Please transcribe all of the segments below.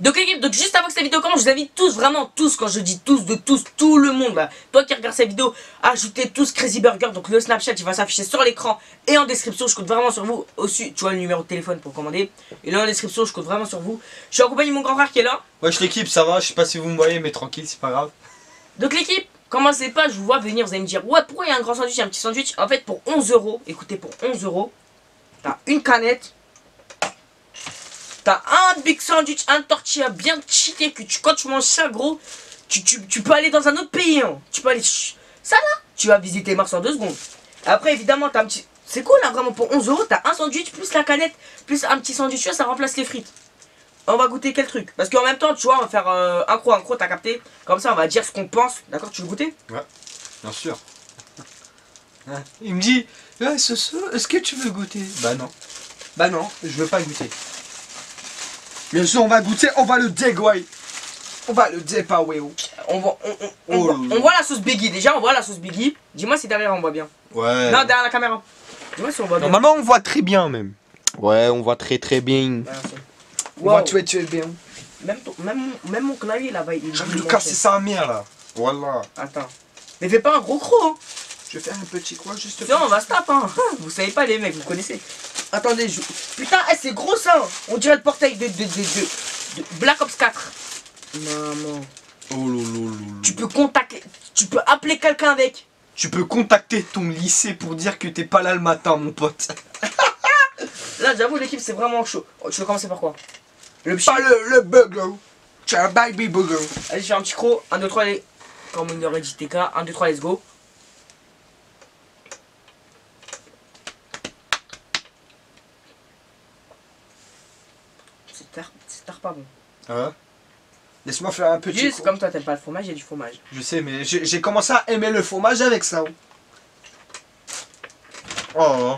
Donc l'équipe, donc juste avant que cette vidéo commence, je vous invite tous, vraiment tous, quand je dis tous, de tous, tout le monde là, toi qui regardes cette vidéo, ajoutez tous Crazy Burger, donc le Snapchat il va s'afficher sur l'écran et en description, je compte vraiment sur vous, aussi, tu vois le numéro de téléphone pour commander, et là en description, je compte vraiment sur vous, je suis accompagné de mon grand frère qui est là, Wesh l'équipe, ça va, je sais pas si vous me voyez, mais tranquille, c'est pas grave. donc l'équipe, commencez pas, je vous vois venir, vous allez me dire, ouais pourquoi il y a un grand sandwich et un petit sandwich, en fait pour 11 euros, écoutez pour 11 euros, t'as une canette, T'as un big sandwich, un tortilla bien cheaté que tu, quand tu manges ça, gros, tu, tu, tu peux aller dans un autre pays. Hein. Tu peux aller. Ça là, tu vas visiter Mars en deux secondes. Après, évidemment, t'as un petit. C'est cool là, vraiment pour 11 euros, t'as un sandwich plus la canette, plus un petit sandwich, ça remplace les frites. On va goûter quel truc? Parce qu'en même temps, tu vois, on va faire euh, un croc, un croc, t'as capté? Comme ça, on va dire ce qu'on pense. D'accord Tu veux goûter? Bien sûr. Il me dit, ouais, ce est-ce que tu veux goûter? Bah non. Bah non, je veux pas goûter. Bien sûr, on va goûter, on va le dégouer. On va le dépaouer. On voit, on, on, on, voit, on voit la sauce Biggie. Déjà, on voit la sauce Biggie. Dis-moi si derrière on voit bien. Ouais. Non, derrière la caméra. Dis-moi si on voit bien. Normalement, on voit très bien même. Ouais, on voit très très bien. On va tuer, tuer bien. Même, ton, même, même mon clavier là-bas, il J'ai envie de casser sa mère là. Voilà. Attends. Mais fais pas un gros croc. Hein. Je vais faire un petit croc juste. Non, on va se taper. Hein. Vous savez pas les mecs, vous connaissez. Attendez, je... Putain, eh, c'est gros ça On dirait le portail de, de, de, de, Black Ops 4. Maman. Oh lolo. Tu peux contacter... Tu peux appeler quelqu'un avec. Tu peux contacter ton lycée pour dire que t'es pas là le matin, mon pote. là, j'avoue, l'équipe, c'est vraiment chaud. Oh, tu veux commencer par quoi? Le Pas le, le burger. Tu un baby burger. Allez, je fais un petit croc. 1, 2, 3, allez. Comme on aurait dit TK. 1, 2, 3, let's go. C'est pas bon. Ah Laisse-moi faire un petit. Juste comme toi, t'aimes pas le fromage, il y a du fromage. Je sais, mais j'ai commencé à aimer le fromage avec ça. Oh.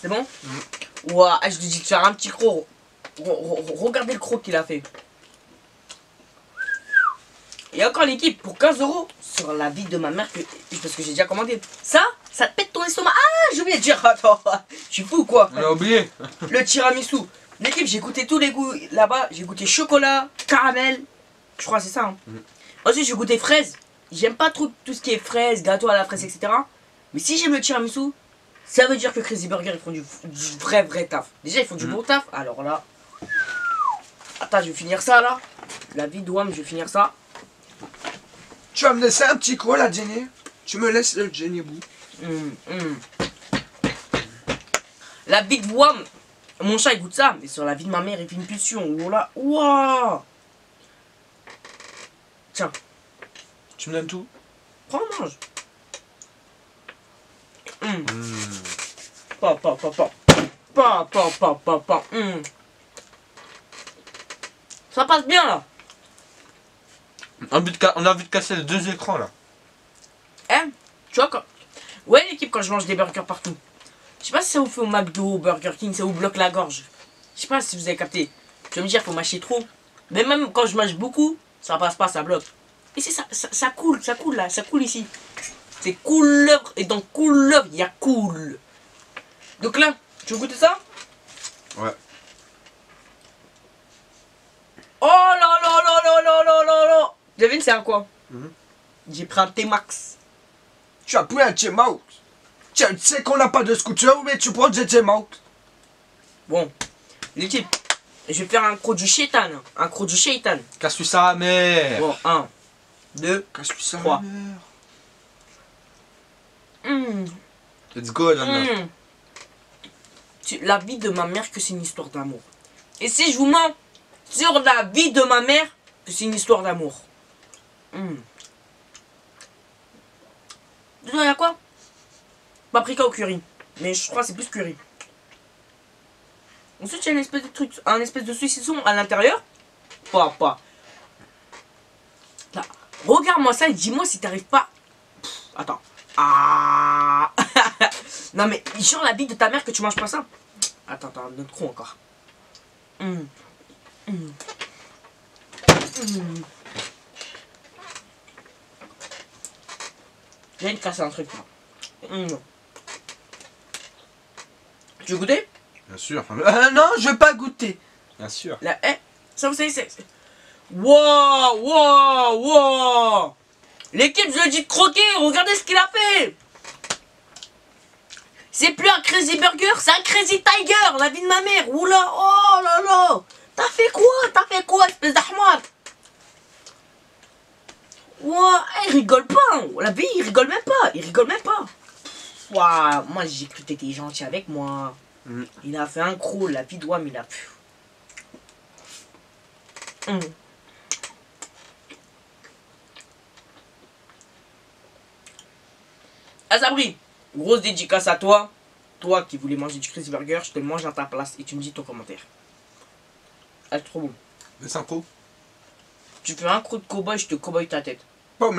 C'est bon? Mmh. Ouah, je lui dis de faire un petit croc. Regardez le croc qu'il a fait. Et encore l'équipe pour 15 euros sur la vie de ma mère que, parce que j'ai déjà commandé. Ça, ça te pète ton estomac. Ah, j'ai oublié de dire. Attends, je suis fou quoi. On a oublié. Le tiramisu. L'équipe, j'ai goûté tous les goûts là-bas. J'ai goûté chocolat, caramel. Je crois c'est ça. Hein. Mm. Ensuite, j'ai goûté fraise. J'aime pas trop tout ce qui est fraise, gâteau à la fraise, etc. Mais si j'aime le tiramisu, ça veut dire que Crazy Burger, ils font du, vrai, vrai taf. Déjà, ils font du mm. bon taf. Alors là. Attends, je vais finir ça là. La vie de je vais finir ça. Tu vas me laisser un petit quoi là, Jenny Tu me laisses le Jenny bout. Hum, hum. La Big Wam. Mon chat il goûte ça, mais sur la vie de ma mère il fait une pulsion. Oh là, waouh Tiens. Tu me donnes tout Prends, mange. Hum. Pa, pa, pa, pa. Pa, pa, pa, pa, pa. Ça passe bien là. On a envie de casser les deux écrans là. Hein Tu vois quoi Ouais l'équipe quand je mange des burgers partout. Je sais pas si ça vous fait au McDo, Burger King, ça vous bloque la gorge. Je sais pas si vous avez capté. Tu vas me dire faut mâcher trop. Mais même quand je mâche beaucoup, ça passe pas, ça bloque. Et c'est ça, ça, coule, ça coule là, ça coule ici. C'est couleur, et dans couleur, il y a cool. Donc là, tu veux goûter ça? Ouais. Oh là là là là là là là là Devine c'est un quoi? Mhm. J'ai pris un T-Max. Tu as pris un T-Max Tu sais qu'on n'a pas de scooter, mais tu prends des T-Max. Bon, l'équipe, je vais faire un croc du shaitan. Un croc du shaitan. Casse-lui sa mère? Bon, un, deux, Casse-lui sa trois. mère? Mmh. Let's go. Mmh. La vie de ma mère, que c'est une histoire d'amour. Et si je vous mens sur la vie de ma mère, que c'est une histoire d'amour. Mmh. il y a quoi? Paprika au curry. Mais je crois que c'est plus curry. Ensuite, il y a une espèce de truc, un espèce de saucisson à l'intérieur? Pas, pas. Regarde-moi ça et dis-moi si t'arrives pas. attends. Ah Non mais, genre la vie de ta mère que tu manges pas ça? Attends, attends, notre con encore. Mmh. Mmh. Mmh. J'ai de casser un truc. Mmh. Tu veux goûter? Bien sûr. Ah, non, je veux pas goûter. Bien sûr. La eh, ça vous savez, c'est. c'est- Wow, wow, wow L'équipe, je lui ai dit de croquer, regardez ce qu'il a fait C'est plus un Crazy Burger, c'est un Crazy Tiger, la vie de ma mère Oula, oh là là T'as fait quoi? T'as fait quoi, espèce d'ahmad? Ouah, il rigole pas hein. La vie, il rigole même pas Il rigole même pas Ouah, moi j'ai cru que t'étais gentil avec moi. Mm. Il a fait un croc, la vie de Wam, il a pu. Hum. Azabri, grosse dédicace à toi. Toi qui voulais manger du Chris Burger, je te le mange à ta place et tu me dis ton commentaire. Ah, c'est trop bon. Mais c'est un pro. Tu fais un croc de cowboy, je te cowboy ta tête. Où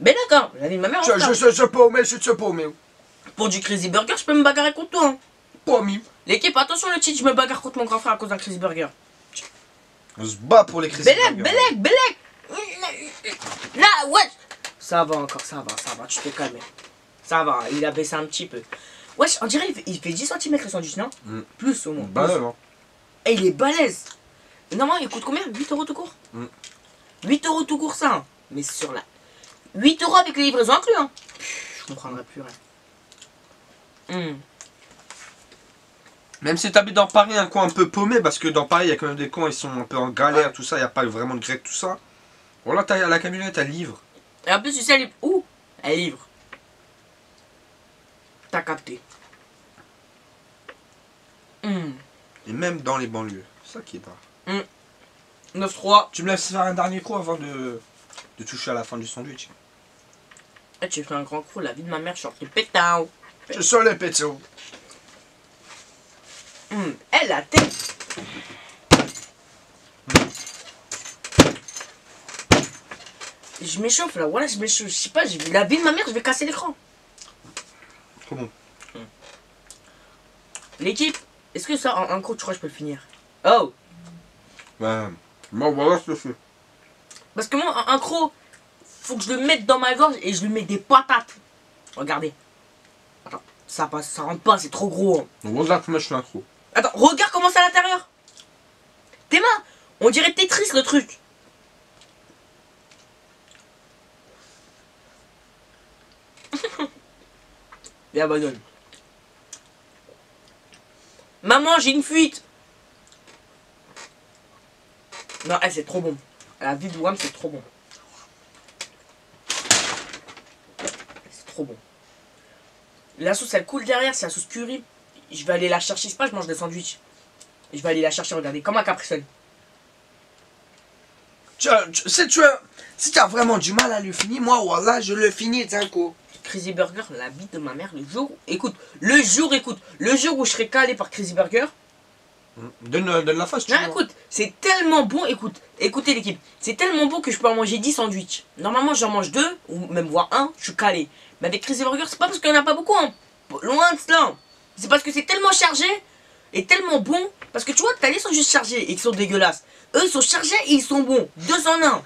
Mais d'accord, la vie de ma mère, Je, je, je, je mais je mais où pour du Crazy Burger, je peux me bagarrer contre toi. hein. Où L'équipe, attention le titre, je me bagarre contre mon grand frère à cause d'un Crazy Burger. On se bat pour les Belek, Burger. Belek, Belek Là, ouais Ça va encore, ça va, ça va, tu t'es calmé. Ça va, il a baissé un petit peu. Wesh, on dirait il fait, il fait 10 cm le sandwich, non Mm. Plus au moins. Plus. non. Et il est balèze. Normalement, il coûte combien? 8 euros tout court? Mm. 8 euros tout court, ça. hein. Mais sur la. 8 euros avec les livraisons inclus, hein. Je comprendrais plus rien. Hmm. Même si t'habites dans Paris, un coin un peu paumé, parce que dans Paris, il y a quand même des cons, ils sont un peu en galère, tout ça, il n'y a pas vraiment de grec, tout ça. Voilà, t'as la camionnette, elle livre. Et en plus, tu sais, elle est. Ouh Elle livre. T'as capté. Hmm. Et même dans les banlieues. C'est ça qui est pas. 9-3. Tu me laisses faire un dernier coup avant de, de toucher à la fin du sandwich. Eh, tu fais un grand coup, la vie de ma mère, je suis en train de péter un. Je sens les pétos. Hum, Elle la tête. Je m'échauffe là, voilà, je m'échauffe. Je sais pas, la vie de ma mère, je vais casser l'écran. Trop bon. L'équipe, est-ce que ça, en un coup, tu crois que je peux le finir? Oh Ouais. Bon, voilà ce que je fais. Parce que moi, un, un croc, faut que je le mette dans ma gorge et je lui mets des patates. Regardez. Attends, ça passe, ça rentre pas, c'est trop gros. hein. Regarde comment je fais un trou. Attends, regarde comment c'est à l'intérieur. Tes mains, on dirait Tetris le truc. Et abandonne. Maman, j'ai une fuite. Non, eh, c'est trop bon. La vie de Wam, c'est trop bon. C'est trop bon. La sauce, elle coule derrière, c'est la sauce curry. Je vais aller la chercher, c'est pas, je mange des sandwichs. Je vais aller la chercher, regardez, comme un Tu tu- si tu as, si tu as vraiment du mal à le finir, moi, voilà, je le finis d'un coup. Crazy Burger, la vie de ma mère, le jour. Écoute, le jour, écoute, le jour où je serai calé par Crazy Burger. Donne, euh, donne la face, tu Non, vois. écoute, c'est tellement bon, écoute, écoutez l'équipe, c'est tellement bon que je peux en manger 10 sandwichs. Normalement, j'en mange deux, ou même voire un, je suis calé. Mais avec Crazy Burger, c'est pas parce qu'il n'y en a pas beaucoup, hein. Loin de cela. C'est parce que c'est tellement chargé et tellement bon. Parce que tu vois, t'as les sandwichs chargés et qui sont dégueulasses. Eux, ils sont chargés et ils sont bons. Deux en un.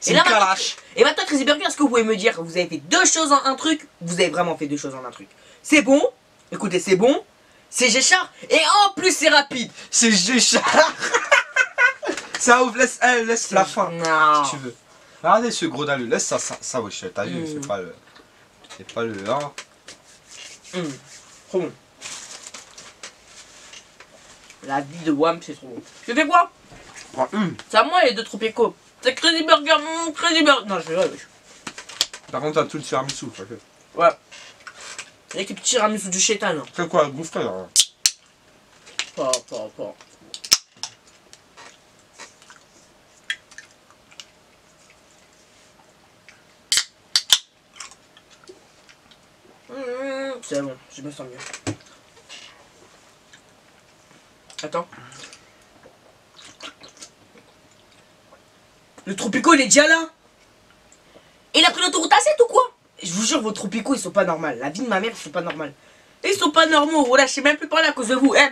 C'est Et là, maintenant-. Et maintenant, Crazy Burger, est-ce que vous pouvez me dire, vous avez fait deux choses en un truc? Vous avez vraiment fait deux choses en un truc. C'est bon, écoutez, c'est bon, c'est Géchard, et en plus, c'est rapide. C'est Géchard. ça ouvre, laisse, eh, laisse la fin. Non. Si tu veux. Regardez ce gros dalle, laisse ça, ça, ça wesh, t'as vu, Mm. c'est pas le. C'est pas le. Hein. Hum, Trop bon. La vie de Wham, c'est trop bon. Je fais quoi? Prends une. C'est à moi les deux Tropico. C'est Crazy Burger, hum, Crazy Burger. Non, je vais. Ouais, Par contre, t'as tout le tiramisu. ça ouais. L'équipe tiramisu du chétan. hein. C'est quoi, gouffre là Pas, pas, pas. Hum, C'est bon, je me sens mieux. Attends. Le Tropico, il est déjà là? Il a pris l'autoroute A7 ou quoi? Je vous jure, vos Tropico, ils sont pas normaux. La vie de ma mère, ils sont pas normaux. Ils sont pas normaux, voilà, je sais même plus parler à cause de vous, hein.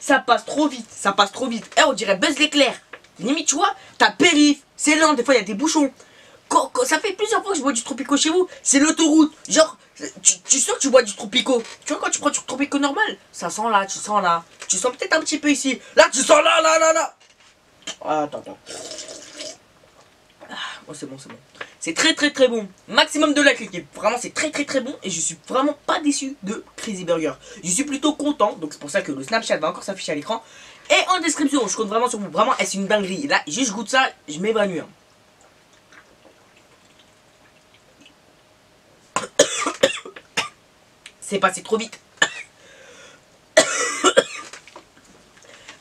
Ça passe trop vite, ça passe trop vite. Eh, on dirait Buzz l'éclair. Limite, tu vois, t'as périph, c'est lent, des fois il y a des bouchons. ça fait plusieurs fois que je bois du Tropico chez vous. C'est l'autoroute. Genre, tu, tu sens que tu bois du Tropico. Tu vois, quand tu prends du Tropico normal, ça sent là, tu sens là. Tu sens peut-être un petit peu ici. Là, tu sens là, là, là, là. Ah, attends, attends. Ah, oh, c'est bon, c'est bon. C'est très, très, très bon. Maximum de l'équipe. Vraiment, c'est très, très, très bon. Et je suis vraiment pas déçu de Crazy Burger. Je suis plutôt content. Donc, c'est pour ça que le Snapchat va encore s'afficher à l'écran. Et en description, je compte vraiment sur vous. Vraiment, est-ce une dinguerie? Là, juste goûte ça, je m'évanouis. hein. C'est passé trop vite.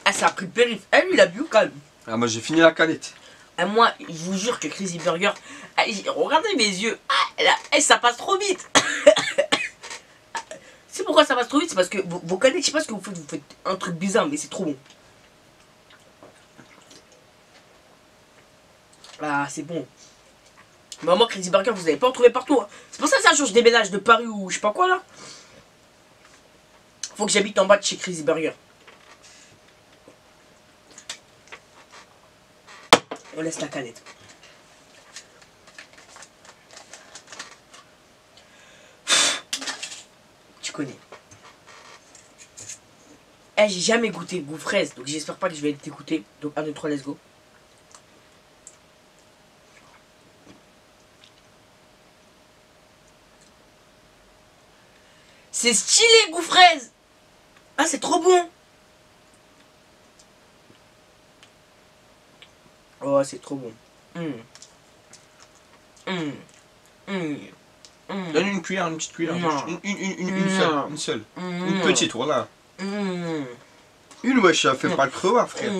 ah, ça a pris le périph. Eh, lui, il a bu au calme? Ah, moi j'ai fini la canette. Moi, je vous jure que Crazy Burger. ah, regardez mes yeux. Ah, eh, ça passe trop vite. c'est pourquoi ça passe trop vite. C'est parce que vos, vos je sais pas ce que vous faites. Vous faites un truc bizarre, mais c'est trop bon. Ah, c'est bon. Mais moi, Crazy Burger, vous n'allez pas en trouver partout. hein. C'est pour ça que ça change des déménage de Paris ou je sais pas quoi là. Faut que j'habite en bas de chez Crazy Burger. Laisse la canette. Tu connais. Eh, j'ai jamais goûté goût fraise, donc j'espère pas que je vais t'écouter. Donc 1, 2, 3, let's go. C'est stylé goût fraise Ah c'est trop bon Oh c'est trop bon. Hum. Hum. Hum. Donne une cuillère, une petite cuillère. Non. Une, une, une, une, une Non. seule. Une seule. Une petite, voilà. Une, wesh, ça fait pas le crevard, frère.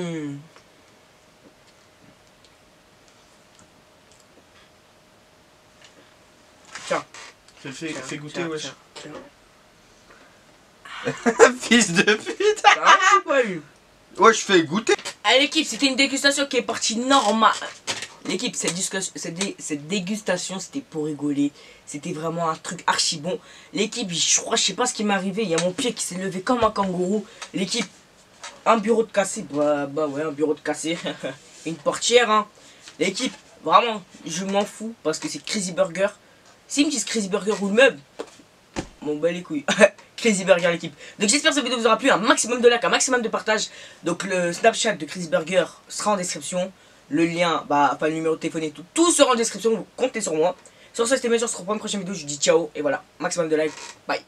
Tiens. Fais, fais, tiens, fais goûter, tiens, wesh. tiens, tiens. Fils de pute. Ah, j'ai pas eu. Ouais, je fais goûter. L'équipe, c'était une dégustation qui est partie normale. L'équipe, cette, cette, dé- cette dégustation, c'était pour rigoler. C'était vraiment un truc archi bon. L'équipe, je crois, je sais pas ce qui m'est arrivé. Il y a mon pied qui s'est levé comme un kangourou. L'équipe, un bureau de cassé. Bah, bah ouais, un bureau de cassé. une portière, hein. L'équipe, vraiment, je m'en fous parce que c'est Crazy Burger. S'ils me disent Crazy Burger ou le meuble, Bon bah les. Crazy Burger l'équipe. Donc j'espère que cette vidéo vous aura plu. Un maximum de likes, un maximum de partage. Donc le Snapchat de Crazy Burger sera en description. Le lien, bah, enfin le numéro de téléphone et tout. Tout sera en description. Vous comptez sur moi. Sur ce c'était Major. On se dans une prochaine vidéo. Je vous dis ciao. Et voilà. Maximum de likes. Bye.